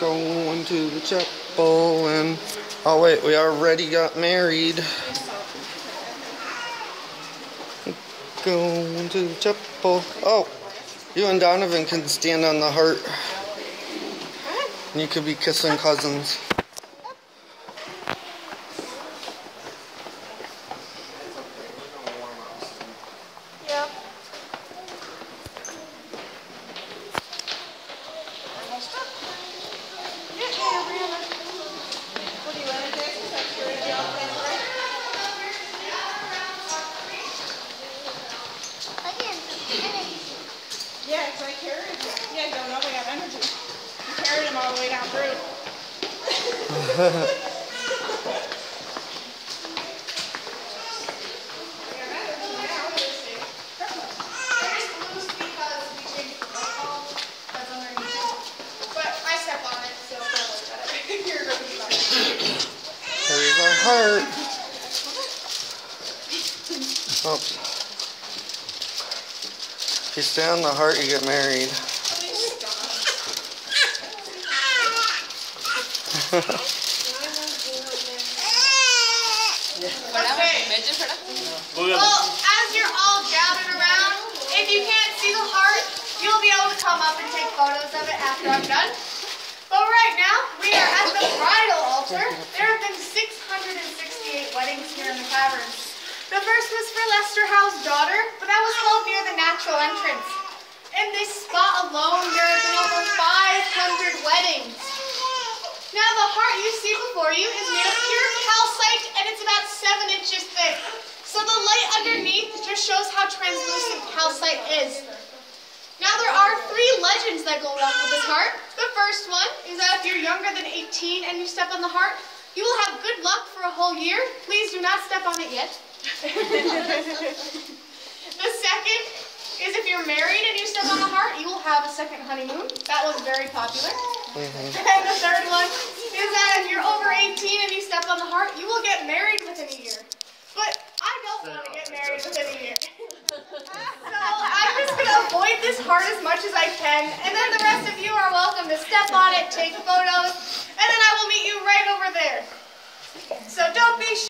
Going to the chapel and oh wait, we already got married. Going to the chapel. Oh, you and Donovan can stand on the heart. You could be kissing cousins. Yeah, it's like carried you. Yeah, don't know we have energy. You carried him all the way down through. But I step on it, so don't worry about it. You're gonna be fine. There's our heart. Oops. If you stay on the heart, you get married. Well, as you're all gathered around, if you can't see the heart, you'll be able to come up and take photos of it after I'm done. But right now, we are at the bridal altar. There have been 668 weddings here in the caverns. The first was for Lester Howe's daughter, but that was held near the natural entrance. In this spot alone, there have been over 500 weddings. Now the heart you see before you is made of pure calcite and it's about 7 inches thick. So the light underneath just shows how translucent calcite is. Now there are three legends that go along with this heart. The first one is that if you're younger than 18 and you step on the heart, you will have good luck for a whole year. Please do not step on it yet. The second is if you're married and you step on the heart, you will have a second honeymoon. That was very popular. Mm-hmm. And the third one is that if you're over 18 and you step on the heart, you will get married within a year. But I don't want to get married within a year. so I'm just going to avoid this heart as much as I can. And then the rest of you are welcome to step on it, take photos, and then I will meet you right over there. So don't be